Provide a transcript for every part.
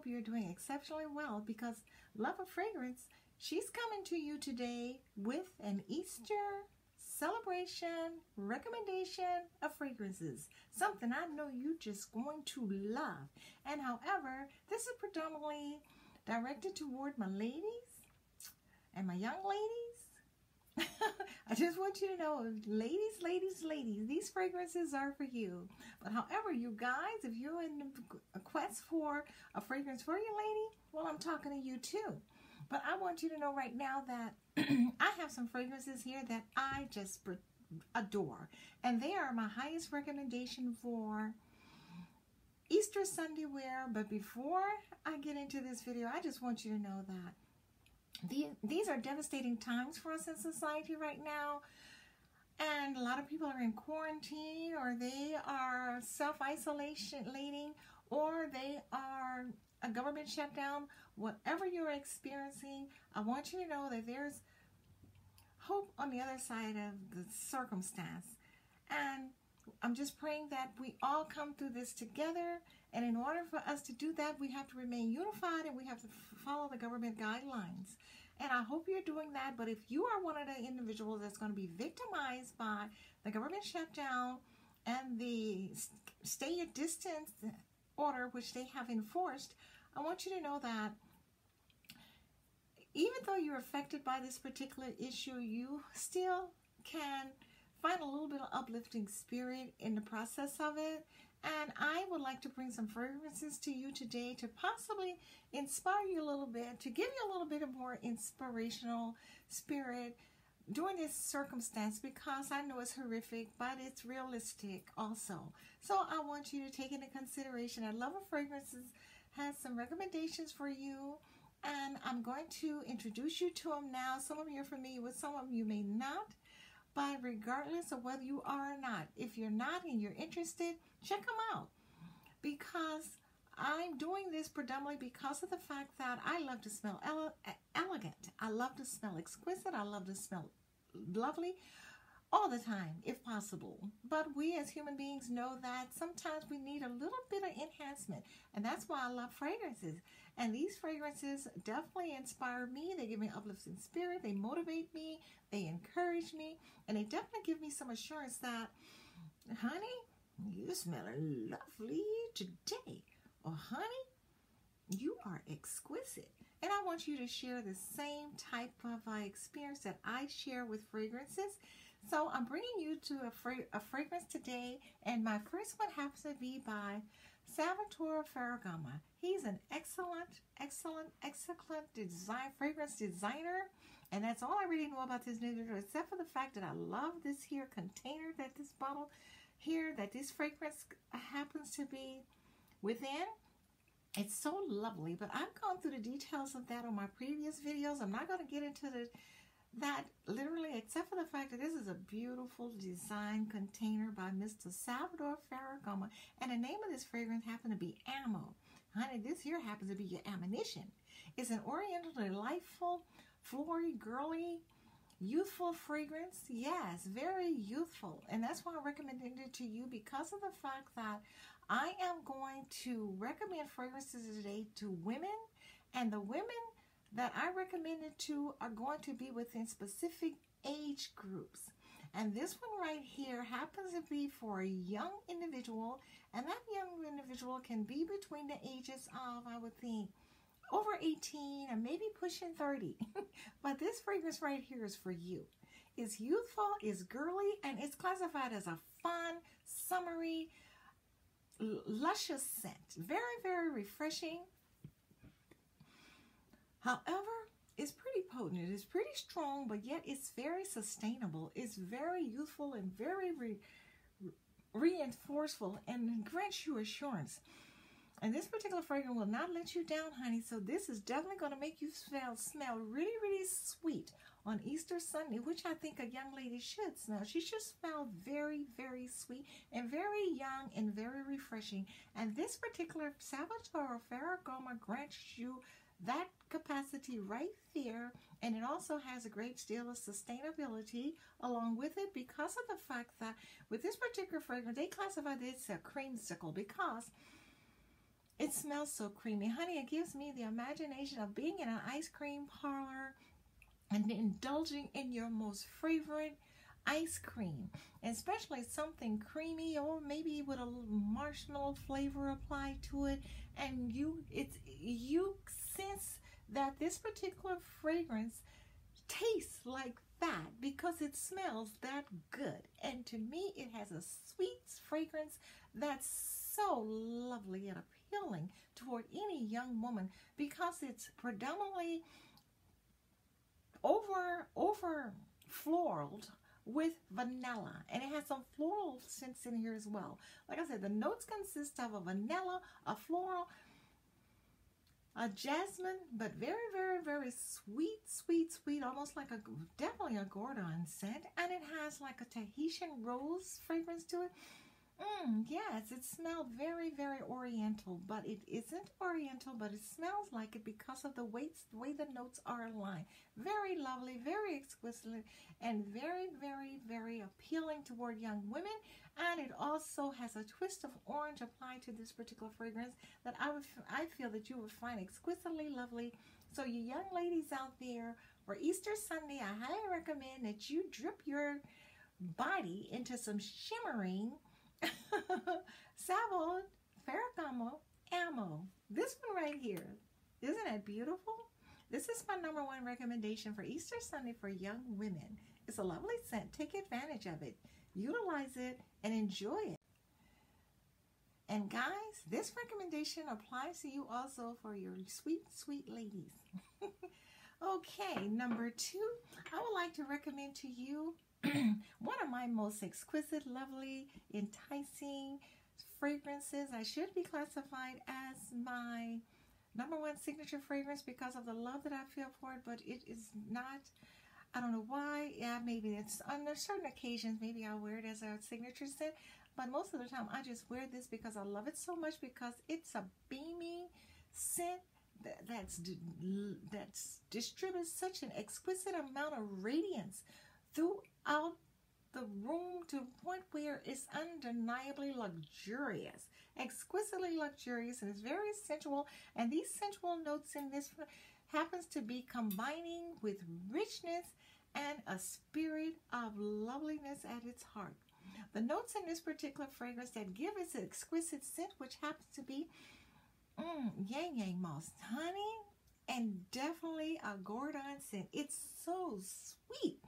hope you're doing exceptionally well because Love of Fragrance, she's coming to you today with an Easter celebration recommendation of fragrances. Something I know you're just going to love. And however, this is predominantly directed toward my ladies and my young ladies I just want you to know, ladies, ladies, ladies, these fragrances are for you. But however, you guys, if you're in a quest for a fragrance for your lady, well, I'm talking to you too. But I want you to know right now that I have some fragrances here that I just adore. And they are my highest recommendation for Easter Sunday wear. But before I get into this video, I just want you to know that these are devastating times for us in society right now. And a lot of people are in quarantine or they are self-isolating or they are a government shutdown. Whatever you're experiencing, I want you to know that there's hope on the other side of the circumstance. And I'm just praying that we all come through this together. And in order for us to do that, we have to remain unified and we have to follow the government guidelines. And I hope you're doing that. But if you are one of the individuals that's going to be victimized by the government shutdown and the stay at distance order, which they have enforced, I want you to know that even though you're affected by this particular issue, you still can find a little bit of uplifting spirit in the process of it. And I would like to bring some fragrances to you today to possibly inspire you a little bit, to give you a little bit of more inspirational spirit during this circumstance because I know it's horrific, but it's realistic also. So I want you to take into consideration that Love Fragrances has some recommendations for you and I'm going to introduce you to them now. Some of you are familiar with, some of you may not. But regardless of whether you are or not, if you're not and you're interested, check them out. Because I'm doing this predominantly because of the fact that I love to smell ele elegant. I love to smell exquisite. I love to smell lovely all the time, if possible. But we as human beings know that sometimes we need a little bit of enhancement. And that's why I love fragrances. And these fragrances definitely inspire me. They give me uplifting spirit. They motivate me. They encourage me. And they definitely give me some assurance that, honey, you smell lovely today. Or, honey, you are exquisite. And I want you to share the same type of uh, experience that I share with fragrances. So I'm bringing you to a, fra a fragrance today, and my first one happens to be by Salvatore Ferragamo. He's an excellent, excellent, excellent design fragrance designer. And that's all I really know about this individual, except for the fact that I love this here container that this bottle here, that this fragrance happens to be within. It's so lovely, but I've gone through the details of that on my previous videos. I'm not going to get into the that literally, except for the fact that this is a beautiful design container by Mr. Salvador Ferragamo, and the name of this fragrance happened to be Amo. Honey, this here happens to be your ammunition. It's an oriental, delightful, flory, girly, youthful fragrance. Yes, very youthful. And that's why I recommended it to you because of the fact that I am going to recommend fragrances today to women and the women that I recommended to are going to be within specific age groups. And this one right here happens to be for a young individual, and that young individual can be between the ages of, I would think, over 18 and maybe pushing 30. but this fragrance right here is for you. It's youthful, it's girly, and it's classified as a fun, summery, luscious scent. Very, very refreshing. However, it's pretty potent. It is pretty strong, but yet it's very sustainable. It's very youthful and very re reinforceful and grants you assurance. And this particular fragrance will not let you down, honey. So this is definitely going to make you smell smell really, really sweet on Easter Sunday, which I think a young lady should smell. She should smell very, very sweet and very young and very refreshing. And this particular Salvatore Ferragamo grants you that capacity right there. And it also has a great deal of sustainability along with it because of the fact that with this particular fragrance, they classify this a creamsicle because it smells so creamy. Honey, it gives me the imagination of being in an ice cream parlor and indulging in your most favorite ice cream, especially something creamy or maybe with a little marshmallow flavor applied to it. And you, it's you sense that this particular fragrance tastes like that because it smells that good. And to me, it has a sweet fragrance that's so lovely and appealing toward any young woman because it's predominantly over over floraled with vanilla and it has some floral scents in here as well like i said the notes consist of a vanilla a floral a jasmine but very very very sweet sweet sweet almost like a definitely a gordon scent. And it has like a tahitian rose fragrance to it Mm, yes, it smelled very, very oriental, but it isn't oriental, but it smells like it because of the weights, the way the notes are aligned. Very lovely, very exquisite, and very, very, very appealing toward young women. And it also has a twist of orange applied to this particular fragrance that I would, I feel that you would find exquisitely lovely. So you young ladies out there, for Easter Sunday, I highly recommend that you drip your body into some shimmering Savon Ferragamo Amo. This one right here. Isn't it beautiful? This is my number one recommendation for Easter Sunday for young women. It's a lovely scent. Take advantage of it. Utilize it and enjoy it. And guys, this recommendation applies to you also for your sweet, sweet ladies. okay, number two, I would like to recommend to you one of my most exquisite, lovely, enticing fragrances. I should be classified as my number one signature fragrance because of the love that I feel for it, but it is not. I don't know why. Yeah, maybe it's on certain occasions. Maybe I'll wear it as a signature scent, but most of the time I just wear this because I love it so much because it's a beaming scent that's that's distributes such an exquisite amount of radiance throughout the room to a point where it's undeniably luxurious, exquisitely luxurious, and it's very sensual. And these sensual notes in this happens to be combining with richness and a spirit of loveliness at its heart. The notes in this particular fragrance that give its exquisite scent, which happens to be mm, ylang ylang moss, honey, and definitely a Gordon scent. It's so sweet.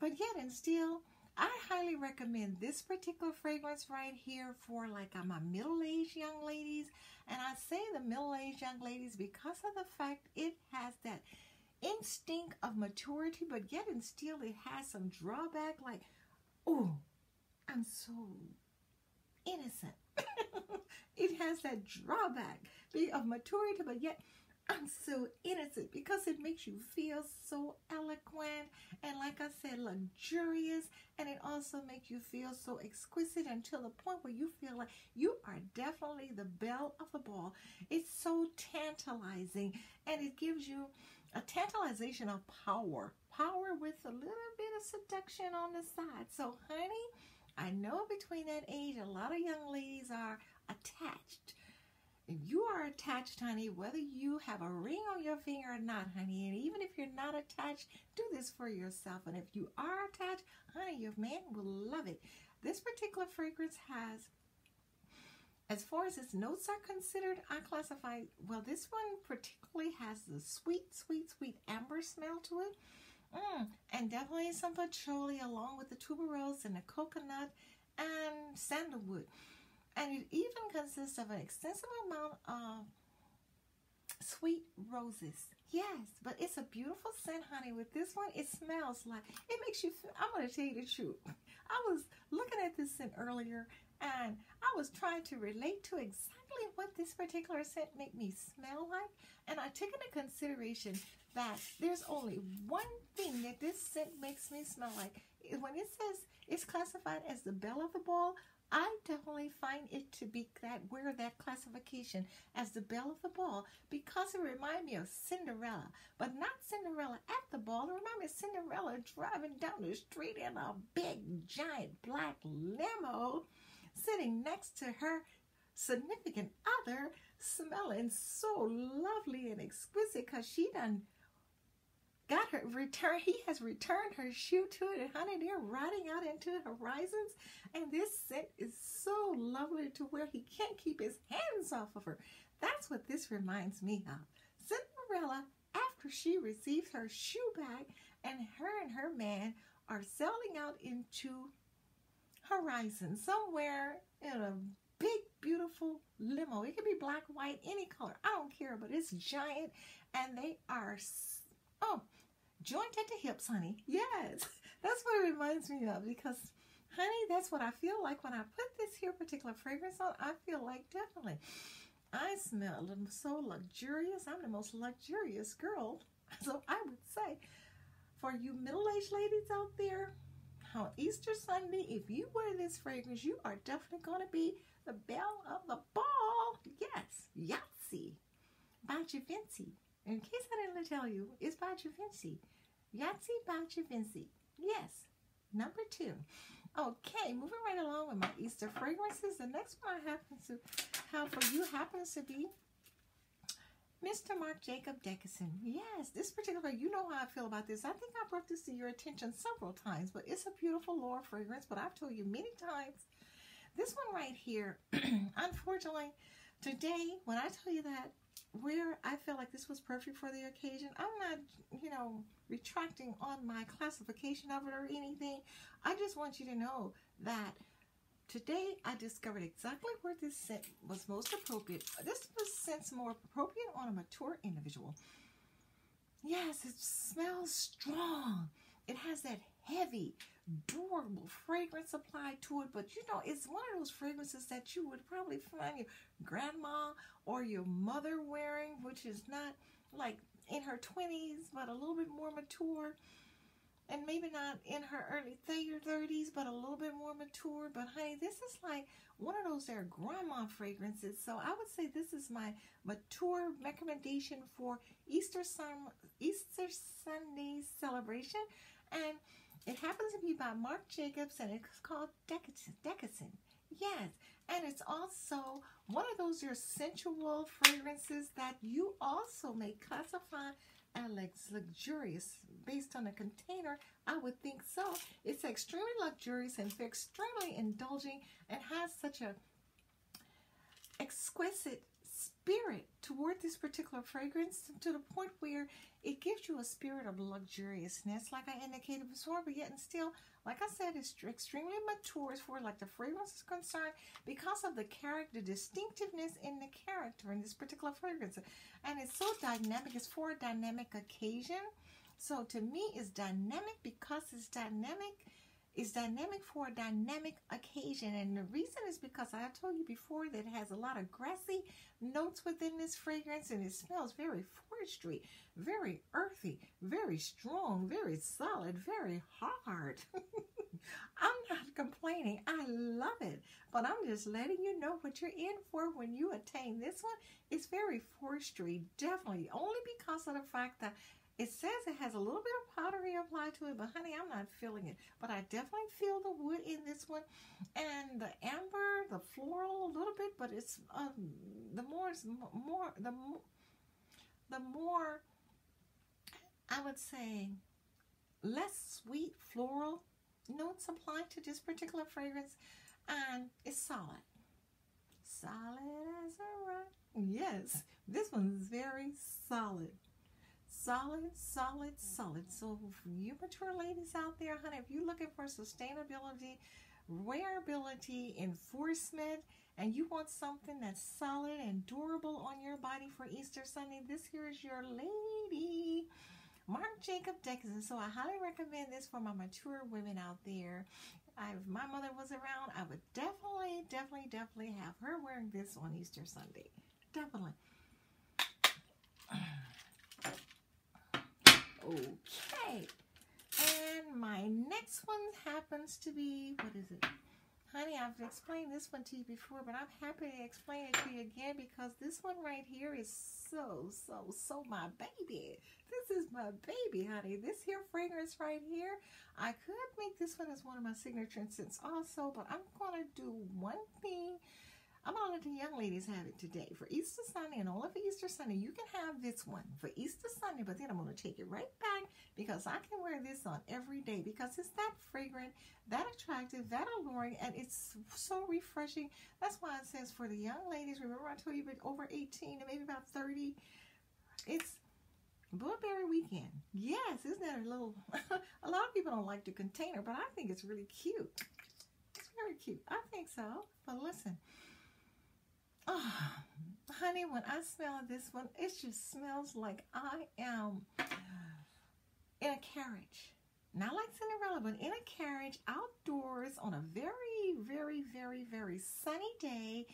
But yet and still, I highly recommend this particular fragrance right here for like uh, my middle-aged young ladies. And I say the middle-aged young ladies because of the fact it has that instinct of maturity, but yet and still it has some drawback like, oh, I'm so innocent. it has that drawback of maturity, but yet I'm so innocent because it makes you feel so eloquent and, like I said, luxurious. And it also makes you feel so exquisite until the point where you feel like you are definitely the belle of the ball. It's so tantalizing and it gives you a tantalization of power. Power with a little bit of seduction on the side. So, honey, I know between that age, a lot of young ladies are attached if you are attached, honey, whether you have a ring on your finger or not, honey, and even if you're not attached, do this for yourself. And if you are attached, honey, your man will love it. This particular fragrance has, as far as its notes are considered, I classify, well, this one particularly has the sweet, sweet, sweet amber smell to it. Mm, and definitely some patchouli along with the tuberose and the coconut and sandalwood. And it even consists of an extensive amount of sweet roses. Yes, but it's a beautiful scent, honey. With this one, it smells like, it makes you feel, I'm going to tell you the truth. I was looking at this scent earlier and I was trying to relate to exactly what this particular scent make me smell like. And I took into consideration that there's only one thing that this scent makes me smell like. When it says it's classified as the belle of the ball, I definitely find it to be that wear that classification as the belle of the ball because it reminds me of Cinderella, but not Cinderella at the ball. It reminds me of Cinderella driving down the street in a big giant black limo, sitting next to her significant other, smelling so lovely and exquisite because she done got her return. He has returned her shoe to it, and honey, they're riding out into the horizons. And this scent is so lovely to where he can't keep his hands off of her. That's what this reminds me of. Cinderella, after she receives her shoe back, and her and her man are sailing out into horizon somewhere in a big, beautiful limo. It can be black, white, any color. I don't care, but it's giant, and they are. Oh, joint at the hips, honey. Yes, that's what it reminds me of because, honey, that's what I feel like when I put this here particular fragrance on. I feel like definitely. I smell so luxurious. I'm the most luxurious girl. So I would say, for you middle-aged ladies out there, on Easter Sunday, if you wear this fragrance, you are definitely going to be the belle of the ball. Yes, Ysatis by Givenchy. In case I didn't tell you, it's by Givenchy. Ysatis by Givenchy. Yes, number two. Okay, moving right along with my Easter fragrances. The next one I happen to have for you happens to be Mr. Marc Jacob Decadence. Yes, this particular, you know how I feel about this. I think I brought this to your attention several times, but it's a beautiful Laura fragrance, but I've told you many times. This one right here, unfortunately, today, when I tell you that where I felt like this was perfect for the occasion. I'm not, you know, retracting on my classification of it or anything. I just want you to know that today I discovered exactly where this scent was most appropriate. This was scent more appropriate on a mature individual. Yes, it smells strong. It has that heavy, durable fragrance applied to it, but you know, it's one of those fragrances that you would probably find your grandma or your mother wearing, which is not like in her 20s, but a little bit more mature. And maybe not in her early 30s, but a little bit more mature. But honey, this is like one of those there grandma fragrances. So I would say this is my mature recommendation for Easter Sun Easter Sunday celebration. And it happens to be by Marc Jacobs and it's called Decadence. Yes, and it's also one of those your sensual fragrances that you also may classify as luxurious based on a container. I would think so. It's extremely luxurious and extremely indulging and has such a exquisite spirit toward this particular fragrance to the point where it gives you a spirit of luxuriousness, like I indicated before, but yet and still, like I said, it's extremely mature as far like the fragrance is concerned because of the character, distinctiveness in the character in this particular fragrance. And it's so dynamic, it's for a dynamic occasion. So to me, it's dynamic because it's dynamic is dynamic for a dynamic occasion. And the reason is because I told you before that it has a lot of grassy notes within this fragrance and it smells very forestry, very earthy, very strong, very solid, very hard. I'm not complaining. I love it. But I'm just letting you know what you're in for when you attain this one. It's very forestry, definitely, only because of the fact that it says it has a little bit of pottery applied to it, but honey, I'm not feeling it. But I definitely feel the wood in this one, and the amber, the floral a little bit. But it's um, the more, more the the more I would say less sweet floral notes applied to this particular fragrance, and it's solid, solid as a rock. Yes, this one's very solid solid, solid, solid. So you mature ladies out there, honey, if you're looking for sustainability, wearability, enforcement, and you want something that's solid and durable on your body for Easter Sunday, this here is your lady. Marc Jacob Decadence. So I highly recommend this for my mature women out there. if my mother was around, I would definitely, definitely, definitely have her wearing this on Easter Sunday. Definitely. Okay. And my next one happens to be, what is it? Honey, I've explained this one to you before, but I'm happy to explain it to you again because this one right here is so, so, so my baby. This is my baby, honey. This here fragrance right here, I could make this one as one of my signature scents also, but I'm going to do one thing I'm to let the young ladies have it today. For Easter Sunday and all of Easter Sunday, you can have this one for Easter Sunday, but then I'm going to take it right back because I can wear this on every day because it's that fragrant, that attractive, that alluring, and it's so refreshing. That's why it says for the young ladies, remember I told you about over 18 and maybe about 30, it's Burberry Weekend. Yes, isn't that a little, a lot of people don't like the container, but I think it's really cute. It's very cute. I think so. But listen, Oh, honey, when I smell this one, it just smells like I am in a carriage. Not like Cinderella, but in a carriage outdoors on a very, very, very, very sunny day.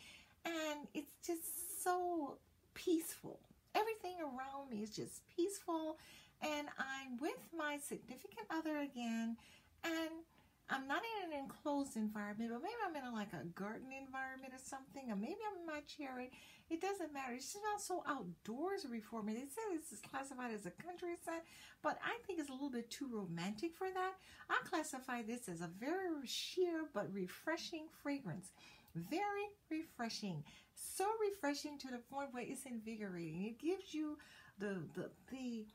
And it's just so peaceful. Everything around me is just peaceful. And I'm with my significant other again. And I'm not in an enclosed environment, but maybe I'm in a, like a garden environment or something, or maybe I'm in my cherry. It doesn't matter. It's just not so outdoorsy for me. They say this is classified as a country scent, but I think it's a little bit too romantic for that. I classify this as a very sheer but refreshing fragrance. Very refreshing. So refreshing to the point where it's invigorating. It gives you the the the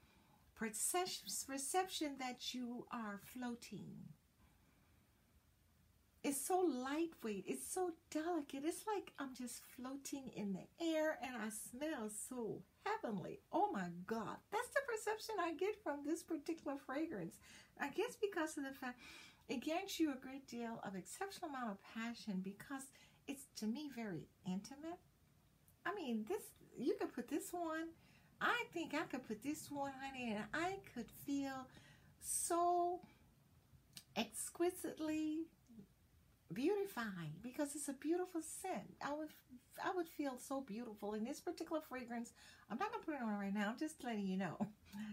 perception that you are floating it's so lightweight. It's so delicate. It's like I'm just floating in the air and I smell so heavenly. Oh my God. That's the perception I get from this particular fragrance. I guess because of the fact it gives you a great deal of exceptional amount of passion because it's to me very intimate. I mean, this you could put this one. I think I could put this one, honey, and I could feel so exquisitely beautifying because it's a beautiful scent. I would I would feel so beautiful in this particular fragrance. I'm not gonna put it on right now. I'm just letting you know.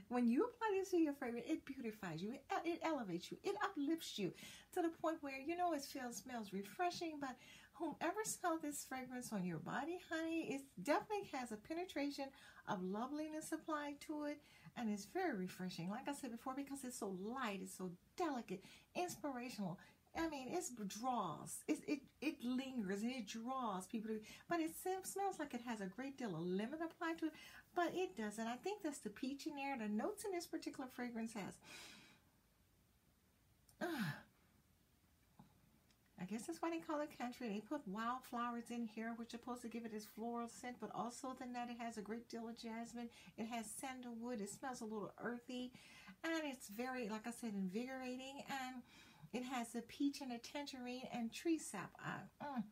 When you apply this to your fragrance, it beautifies you. It, uh, it elevates you. It uplifts you to the point where you know it feels smells refreshing. But whomever smells this fragrance on your body, honey, it definitely has a penetration of loveliness applied to it, and it's very refreshing. Like I said before, because it's so light, it's so delicate, inspirational. I mean, it draws. It, it, it lingers and it draws people. To, but it smells like it has a great deal of lemon applied to it, but it doesn't. I think that's the peach in there. The notes in this particular fragrance has. Uh, I guess that's why they call it country. They put wildflowers in here, which are supposed to give it this floral scent, but also than that, it has a great deal of jasmine. It has sandalwood. It smells a little earthy, and it's very, like I said, invigorating. And it has a peach and a tangerine and tree sap. I, mm,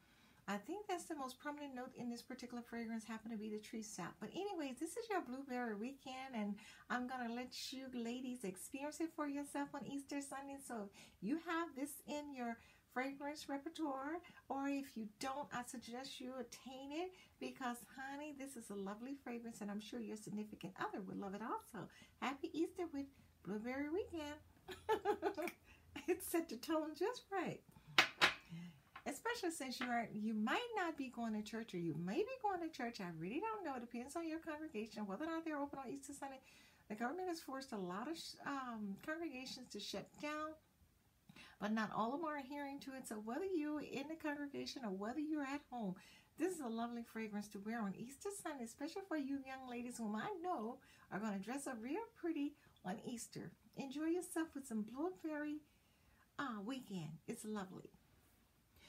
I think that's the most prominent note in this particular fragrance happen to be the tree sap. But anyways, this is your Burberry weekend and I'm going to let you ladies experience it for yourself on Easter Sunday. So you have this in your fragrance repertoire or if you don't, I suggest you attain it because honey, this is a lovely fragrance and I'm sure your significant other would love it also. Happy Easter with Burberry Weekend. it set the tone just right. Especially since you are you might not be going to church or you may be going to church. I really don't know. It depends on your congregation, whether or not they're open on Easter Sunday. The government has forced a lot of um, congregations to shut down, but not all of them are adhering to it. So whether you're in the congregation or whether you're at home, this is a lovely fragrance to wear on Easter Sunday, especially for you young ladies whom I know are going to dress up real pretty on Easter. Enjoy yourself with some Burberry ah, weekend. It's lovely.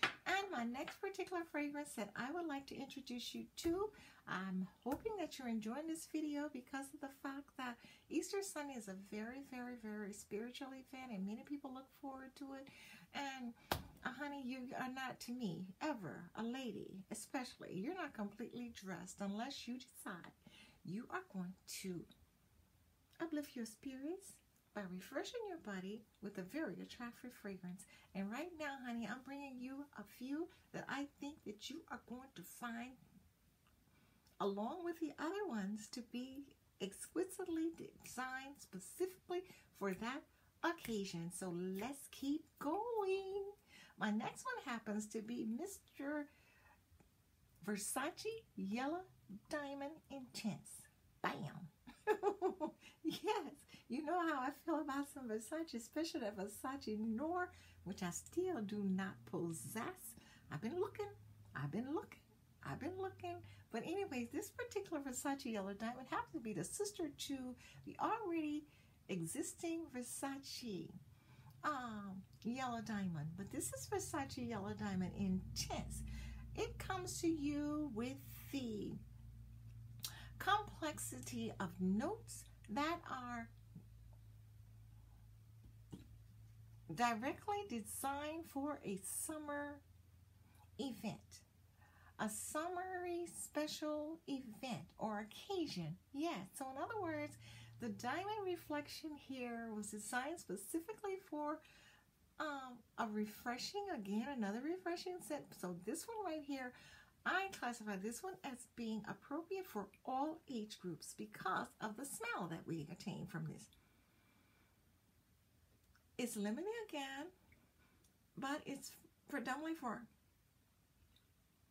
And my next particular fragrance that I would like to introduce you to, I'm hoping that you're enjoying this video because of the fact that Easter Sunday is a very, very, very spiritual event and many people look forward to it. And uh, honey, you are not to me ever a lady, especially. You're not completely dressed unless you decide you are going to uplift your spirits, by refreshing your body with a very attractive fragrance. And right now, honey, I'm bringing you a few that I think that you are going to find along with the other ones to be exquisitely designed specifically for that occasion. So let's keep going. My next one happens to be Mr. Versace Yellow Diamond Intense. Bam! yes, you know how I feel about some Versace, especially that Versace Noir, which I still do not possess. I've been looking, I've been looking, I've been looking. But anyways, this particular Versace Yellow Diamond happens to be the sister to the already existing Versace um, Yellow Diamond. But this is Versace Yellow Diamond Intense. It comes to you with the complexity of notes that are directly designed for a summer event. A summery special event or occasion. Yes, so in other words, the diamond reflection here was designed specifically for um, a refreshing, again, another refreshing scent. So this one right here, I classify this one as being appropriate for all age groups because of the smell that we attain from this. It's limited again, but it's predominantly for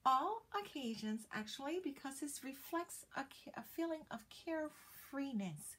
all occasions actually because it reflects a, a feeling of carefreeness,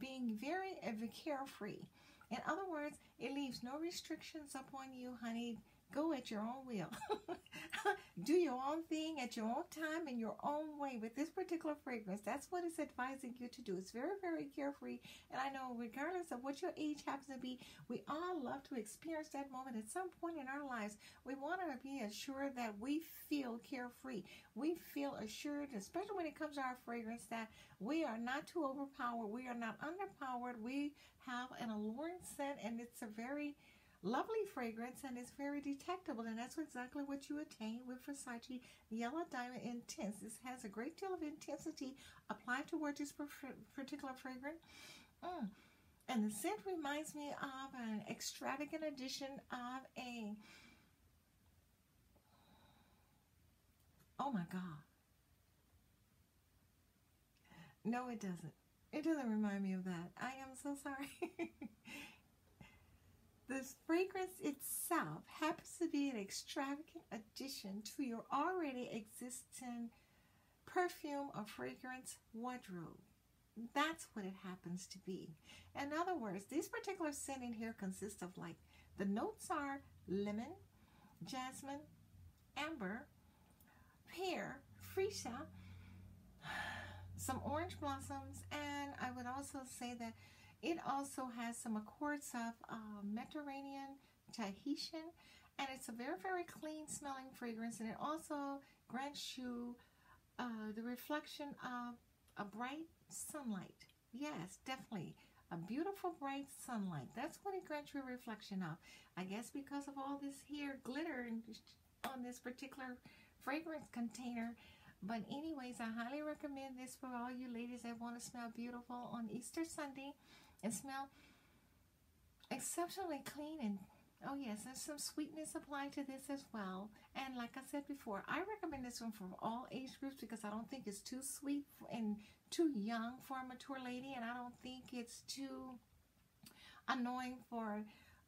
being very uh, carefree. In other words, it leaves no restrictions upon you, honey, Go at your own will. Do your own thing at your own time in your own way with this particular fragrance. That's what it's advising you to do. It's very, very carefree. And I know, regardless of what your age happens to be, we all love to experience that moment at some point in our lives. We want to be assured that we feel carefree. We feel assured, especially when it comes to our fragrance, that we are not too overpowered. We are not underpowered. We have an alluring scent, and it's a very lovely fragrance and it's very detectable and that's exactly what you attain with Versace Yellow Diamond Intense. This has a great deal of intensity applied towards this particular fragrance. Mm. And the scent reminds me of an extravagant edition of a Oh my God. No, it doesn't. It doesn't remind me of that. I am so sorry. The fragrance itself happens to be an extravagant addition to your already existing perfume or fragrance wardrobe. That's what it happens to be. In other words, this particular scent in here consists of like the notes are lemon, jasmine, amber, pear, freesia, some orange blossoms, and I would also say that it also has some accords of uh, Mediterranean, Tahitian, and it's a very, very clean smelling fragrance. And it also grants you uh, the reflection of a bright sunlight. Yes, definitely. A beautiful bright sunlight. That's what it grants you a reflection of. I guess because of all this here glitter on this particular fragrance container. But anyways, I highly recommend this for all you ladies that want to smell beautiful on Easter Sunday and smell exceptionally clean and oh yes there's some sweetness applied to this as well. And like i said before i recommend this one for all age groups because i don't think it's too sweet and too young for a mature lady and i don't think it's too annoying for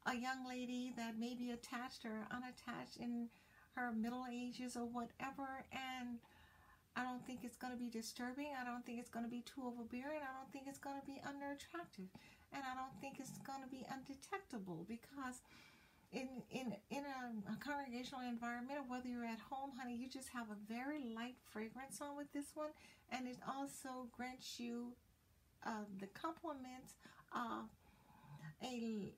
a young lady that may be attached or unattached in her middle ages or whatever. And I don't think it's going to be disturbing. I don't think it's going to be too overbearing. I don't think it's going to be unattractive. And I don't think it's going to be undetectable because in in in a, a, congregational environment, or whether you're at home, honey, you just have a very light fragrance on with this one, and it also grants you uh, the compliments of a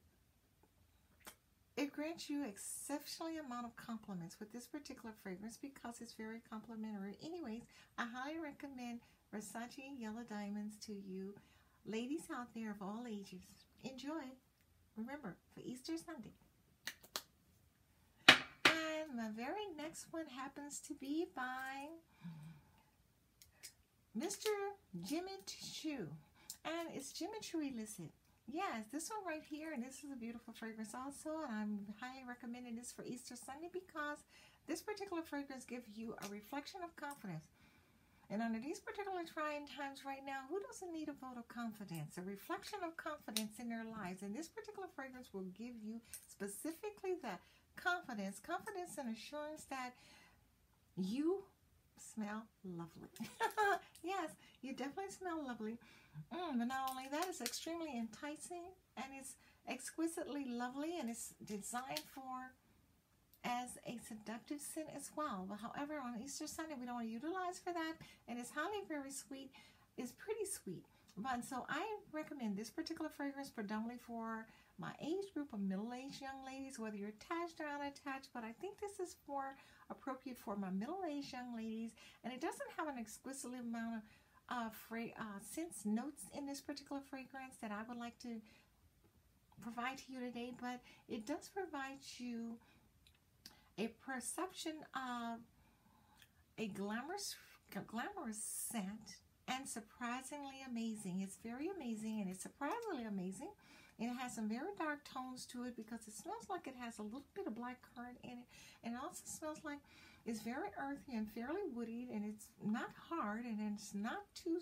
it grants you exceptionally amount of compliments with this particular fragrance because it's very complimentary. Anyways, I highly recommend Versace Yellow Diamonds to you, ladies out there of all ages. Enjoy. Remember, for Easter Sunday. And my very next one happens to be by Mr. Jimmy Choo. And it's Jimmy Choo illicit. Yes, this one right here, and this is a beautiful fragrance also, and I'm highly recommending this for Easter Sunday because this particular fragrance gives you a reflection of confidence. And under these particular trying times right now, who doesn't need a vote of confidence? A reflection of confidence in their lives. And this particular fragrance will give you specifically the confidence. Confidence and assurance that you smell lovely. yes, you definitely smell lovely. Mm, but not only that, it's extremely enticing and it's exquisitely lovely and it's designed for as a seductive scent as well. But however, on Easter Sunday, we don't want to utilize for that. And it's highly very sweet. It's pretty sweet. But so I recommend this particular fragrance predominantly for my age group of middle-aged young ladies, whether you're attached or unattached. But I think this is more appropriate for my middle-aged young ladies. And it doesn't have an exquisite amount of uh, fra- uh, scents notes in this particular fragrance that I would like to provide to you today. But it does provide you a perception of a glamorous, glamorous scent and surprisingly amazing. It's very amazing and it's surprisingly amazing. And it has some very dark tones to it because it smells like it has a little bit of black currant in it. And it also smells like it's very earthy and fairly woody and it's not hard and it's not too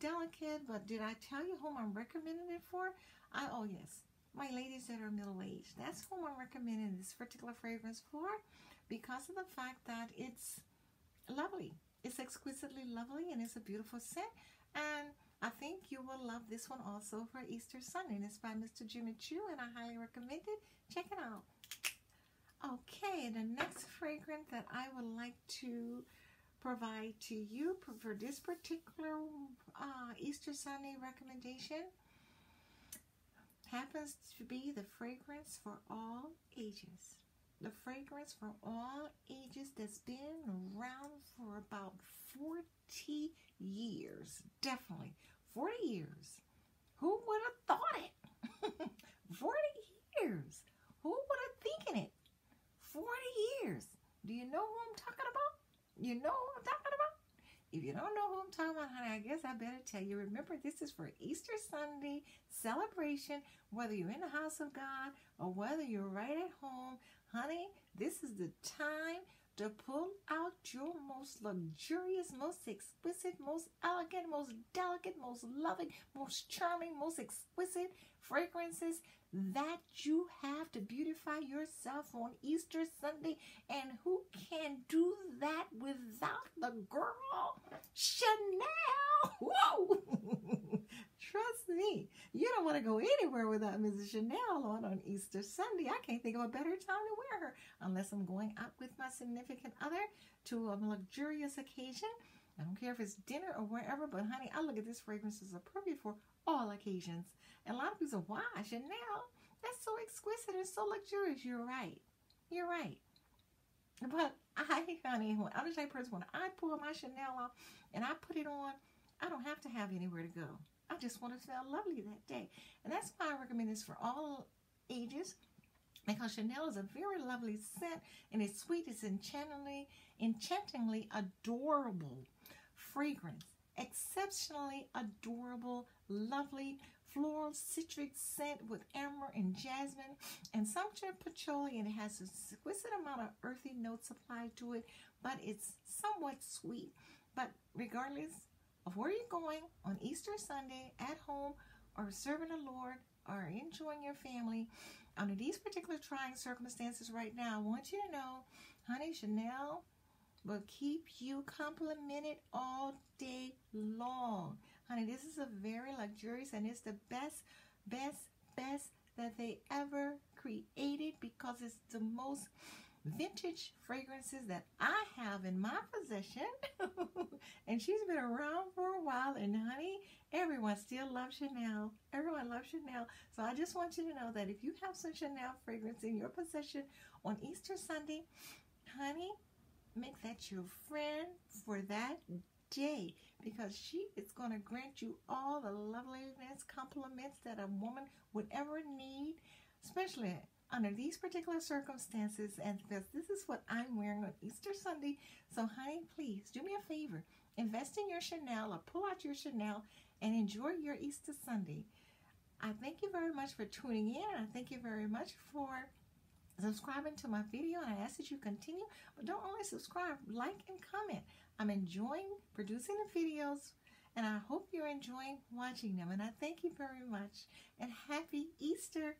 delicate. But did I tell you whom I'm recommending it for? I, oh yes, my ladies that are middle-aged. That's whom I'm recommending this particular fragrance for because of the fact that it's lovely. It's exquisitely lovely and it's a beautiful scent. And I think you will love this one also for Easter Sunday. And it's by Mr. Jimmy Choo and I highly recommend it. Check it out. Okay, the next fragrance that I would like to provide to you for this particular uh, Easter Sunday recommendation happens to be the fragrance for all ages. The fragrance for all ages that's been around for about 40 years. Definitely 40 years. Who would have thought it? 40 years. Who would have thinking it? 40 years. Do you know who I'm talking about? You know who I'm talking about? If you don't know who I'm talking about, honey, I guess I better tell you. Remember, this is for Easter Sunday celebration, whether you're in the house of God or whether you're right at home. Honey, this is the time to pull out your most luxurious, most exquisite, most elegant, most delicate, most loving, most charming, most exquisite fragrances that you have to beautify yourself on Easter Sunday. And who can do that without the girl? Chanel! Whoa! Trust me, you don't want to go anywhere without Mrs. Chanel on on Easter Sunday. I can't think of a better time to wear her unless I'm going out with my significant other to a luxurious occasion. I don't care if it's dinner or wherever, but honey, I look at this fragrance as appropriate for all occasions. And a lot of people say, why Chanel? That's so exquisite and so luxurious. You're right. You're right. But I, honey, when I'm the type person, when I pull my Chanel off and I put it on, I don't have to have anywhere to go. I just want to smell lovely that day. And that's why I recommend this for all ages because Chanel is a very lovely scent and it's sweet. It's enchantingly, enchantingly adorable fragrance. Exceptionally adorable, lovely, floral citric scent with amber and jasmine and sumptuous patchouli and it has a exquisite amount of earthy notes applied to it but it's somewhat sweet but regardless where you're going on Easter Sunday at home or serving the Lord or enjoying your family. Under these particular trying circumstances right now I want you to know honey Chanel will keep you complimented all day long. Honey, this is a very luxurious and it's the best, best, best that they ever created because it's the most vintage fragrances that I have in my possession. and she's been around for a while. And honey, everyone still loves Chanel. Everyone loves Chanel. So I just want you to know that if you have some Chanel fragrance in your possession on Easter Sunday, honey, make that your friend for that day because she is going to grant you all the loveliness, compliments that a woman would ever need, especially under these particular circumstances. And because this is what I'm wearing on Easter Sunday. So, honey, please do me a favor. Invest in your Chanel or pull out your Chanel and enjoy your Easter Sunday. I thank you very much for tuning in. I thank you very much for subscribing to my video and I ask that you continue but don't only subscribe like and comment I'm enjoying producing the videos and I hope you're enjoying watching them. And I thank you very much and happy Easter.